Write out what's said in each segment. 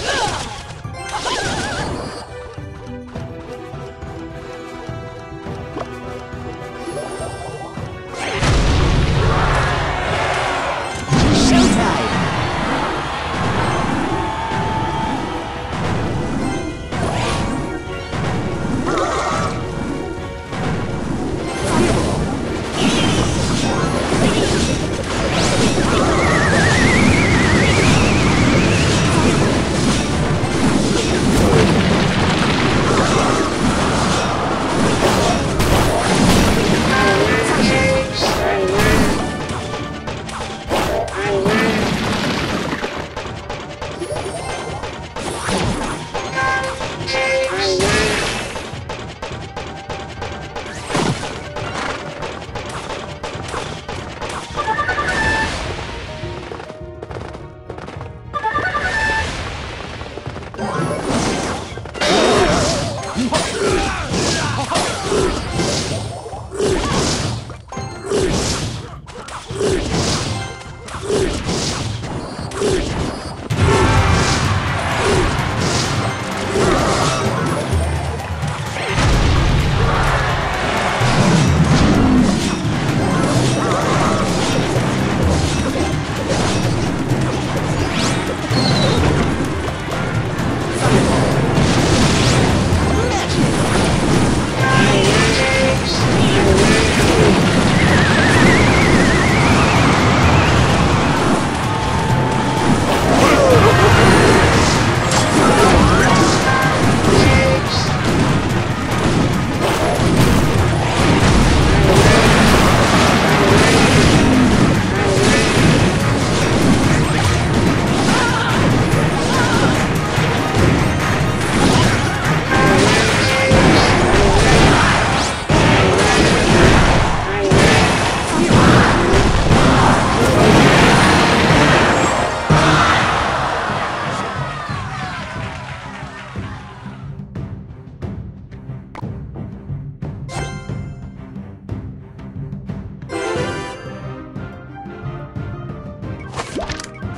Ugh!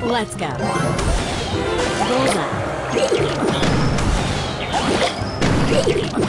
Let's go. Bullseye.